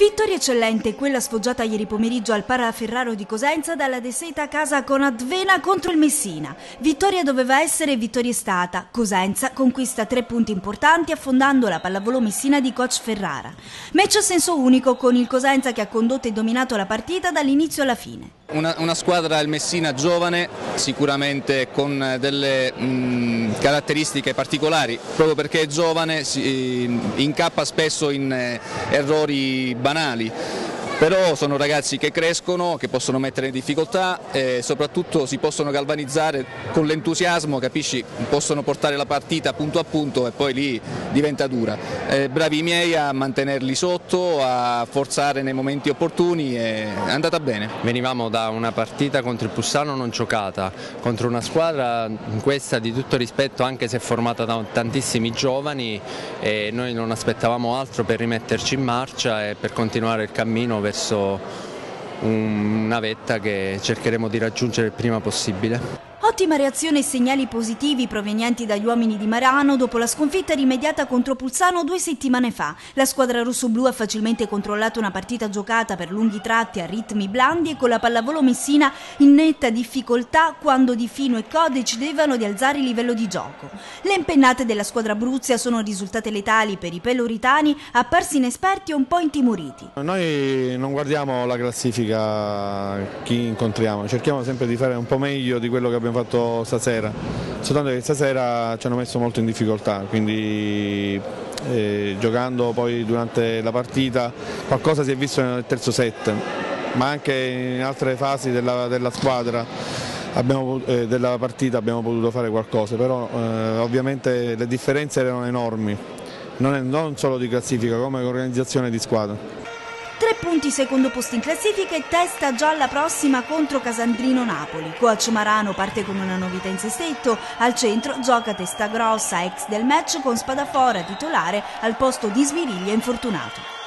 Vittoria eccellente, quella sfoggiata ieri pomeriggio al Paraferraro di Cosenza dalla De Seta casa con Advena contro il Messina. Vittoria doveva essere vittoria è stata. Cosenza conquista tre punti importanti affondando la pallavolo Messina di coach Ferrara. Match a senso unico con il Cosenza che ha condotto e dominato la partita dall'inizio alla fine. Una, una squadra il Messina giovane, sicuramente con delle mh, caratteristiche particolari, proprio perché è giovane si incappa spesso in eh, errori banali banali però sono ragazzi che crescono, che possono mettere in difficoltà e soprattutto si possono galvanizzare con l'entusiasmo, capisci, possono portare la partita punto a punto e poi lì diventa dura. Eh, bravi i miei a mantenerli sotto, a forzare nei momenti opportuni e è andata bene. Venivamo da una partita contro il Pussano non giocata, contro una squadra questa di tutto rispetto anche se formata da tantissimi giovani e noi non aspettavamo altro per rimetterci in marcia e per continuare il cammino verso una vetta che cercheremo di raggiungere il prima possibile. Ottima reazione e segnali positivi provenienti dagli uomini di Marano dopo la sconfitta rimediata contro Pulsano due settimane fa. La squadra rossoblù ha facilmente controllato una partita giocata per lunghi tratti a ritmi blandi e con la pallavolo messina in netta difficoltà quando Di Fino e Co decidevano di alzare il livello di gioco. Le impennate della squadra Bruzia sono risultate letali per i peloritani, apparsi inesperti e un po' intimoriti. Noi non guardiamo la classifica chi incontriamo, cerchiamo sempre di fare un po' meglio di quello che abbiamo abbiamo fatto stasera, soltanto che stasera ci hanno messo molto in difficoltà, quindi eh, giocando poi durante la partita qualcosa si è visto nel terzo set, ma anche in altre fasi della, della squadra. Abbiamo, eh, della partita abbiamo potuto fare qualcosa, però eh, ovviamente le differenze erano enormi, non, è, non solo di classifica, come organizzazione di squadra. Punti secondo posto in classifica e testa già alla prossima contro Casandrino Napoli. Coach Marano parte con una novità in sestetto, al centro gioca testa grossa ex del match con Spadafora titolare al posto di Sviriglia infortunato.